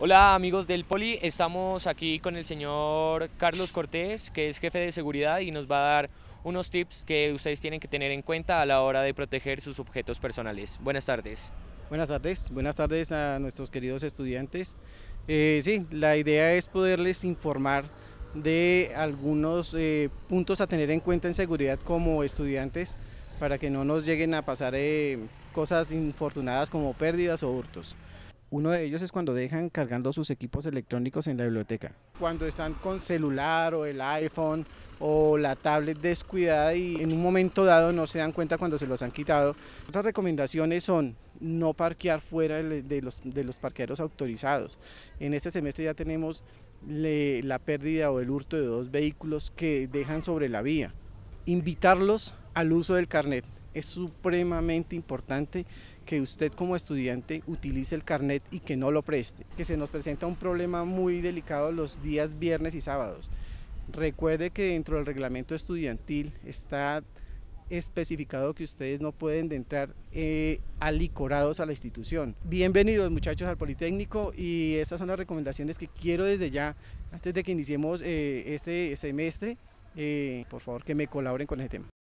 Hola amigos del Poli, estamos aquí con el señor Carlos Cortés, que es jefe de seguridad y nos va a dar unos tips que ustedes tienen que tener en cuenta a la hora de proteger sus objetos personales. Buenas tardes. Buenas tardes, buenas tardes a nuestros queridos estudiantes. Eh, sí, la idea es poderles informar de algunos eh, puntos a tener en cuenta en seguridad como estudiantes para que no nos lleguen a pasar eh, cosas infortunadas como pérdidas o hurtos. Uno de ellos es cuando dejan cargando sus equipos electrónicos en la biblioteca. Cuando están con celular o el iPhone o la tablet descuidada y en un momento dado no se dan cuenta cuando se los han quitado. Otras recomendaciones son no parquear fuera de los, de los parqueaderos autorizados. En este semestre ya tenemos la pérdida o el hurto de dos vehículos que dejan sobre la vía. Invitarlos al uso del carnet es supremamente importante que usted como estudiante utilice el carnet y que no lo preste, que se nos presenta un problema muy delicado los días viernes y sábados. Recuerde que dentro del reglamento estudiantil está especificado que ustedes no pueden entrar eh, alicorados a la institución. Bienvenidos muchachos al Politécnico y estas son las recomendaciones que quiero desde ya, antes de que iniciemos eh, este semestre, eh, por favor que me colaboren con este tema.